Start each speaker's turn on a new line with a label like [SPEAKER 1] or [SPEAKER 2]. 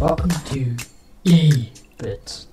[SPEAKER 1] Welcome to E-Bits.